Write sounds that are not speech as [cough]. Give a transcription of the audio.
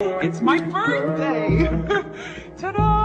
It's my birthday! [laughs] Ta-da!